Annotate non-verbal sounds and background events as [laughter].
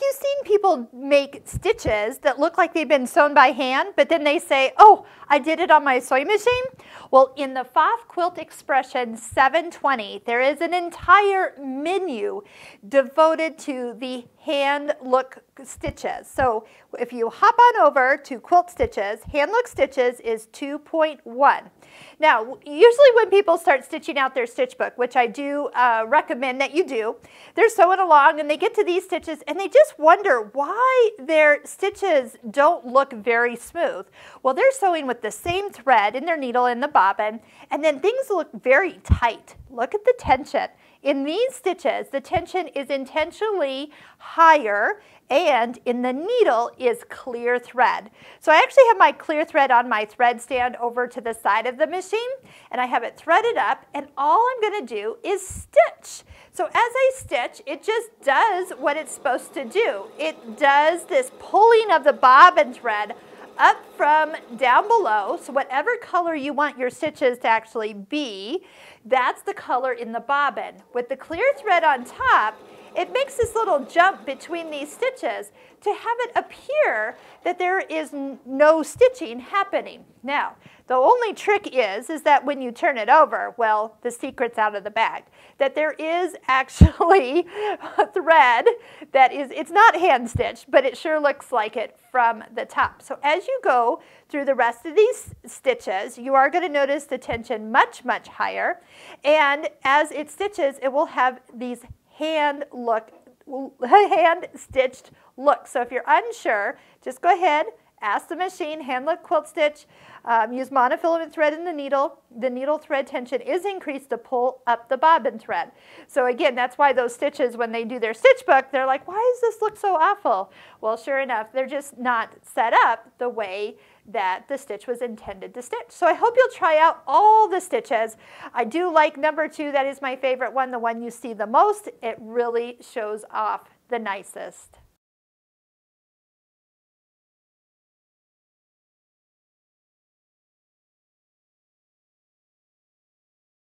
you seen people make stitches that look like they've been sewn by hand, but then they say, oh, I did it on my sewing machine? Well, in the Pfaff Quilt Expression 720, there is an entire menu devoted to the hand look stitches. So if you hop on over to quilt stitches, hand look stitches is 2.1. Now, usually when people start stitching out their stitch book, which I do uh, recommend that you do, they're sewing along and they get to these stitches and they just wonder why their stitches don't look very smooth. Well, they're sewing with the same thread in their needle and the bobbin, and then things look very tight. Look at the tension. In these stitches, the tension is intentionally higher and in the needle is clear thread. So I actually have my clear thread on my thread stand over to the side of the machine and I have it threaded up and all I'm going to do is stitch. So as I stitch, it just does what it's supposed to do. It does this pulling of the bobbin thread up from down below. So whatever color you want your stitches to actually be, that's the color in the bobbin. With the clear thread on top, it makes this little jump between these stitches to have it appear that there is no stitching happening. Now, the only trick is, is that when you turn it over, well, the secret's out of the bag, that there is [laughs] actually a thread that is, it's not hand stitched, but it sure looks like it from the top. So as you go through the rest of these stitches, you are going to notice the tension much, much higher. And as it stitches, it will have these hand look, hand stitched look. So if you're unsure, just go ahead, ask the machine, hand look quilt stitch, um, use monofilament thread in the needle. The needle thread tension is increased to pull up the bobbin thread. So again, that's why those stitches, when they do their stitch book, they're like, why does this look so awful? Well, sure enough, they're just not set up the way that the stitch was intended to stitch. So I hope you'll try out all the stitches. I do like number two, that is my favorite one, the one you see the most. It really shows off the nicest.